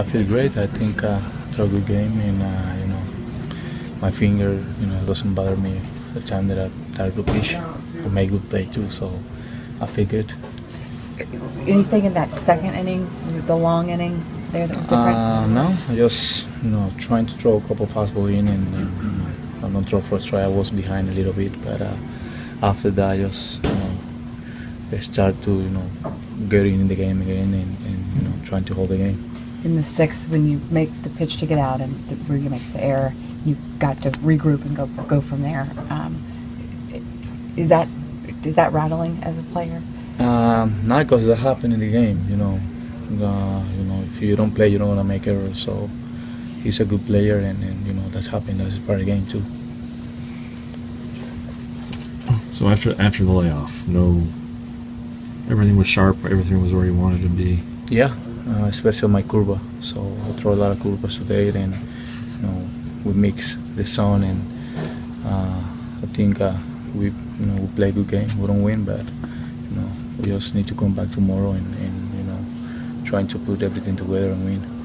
I feel great. I think uh, throw a good game, and uh, you know, my finger, you know, doesn't bother me the time that I start to pitch. I make good play too, so I feel good. Anything in that second inning, the long inning there that was different? Uh, no, I just you know trying to throw a couple fastball in, and, and you know, I'm not throw first try. I was behind a little bit, but uh, after that, I just you know, I start to you know get in the game again, and, and you know trying to hold the game. In the sixth, when you make the pitch to get out and the, Rudy makes the error, you got to regroup and go go from there. Um, is that is that rattling as a player? Um, not because that happened in the game, you know. Uh, you know, if you don't play, you don't want to make errors. So he's a good player, and, and you know that's happened. That's part of the game too. So after after the layoff, no, everything was sharp. Everything was where you wanted to be. Yeah, uh, especially my curva. So I throw a lot of curvas today, and you know we mix the sun, and uh, I think uh, we you know we play a good game. We don't win, but you know we just need to come back tomorrow and, and you know trying to put everything together and win.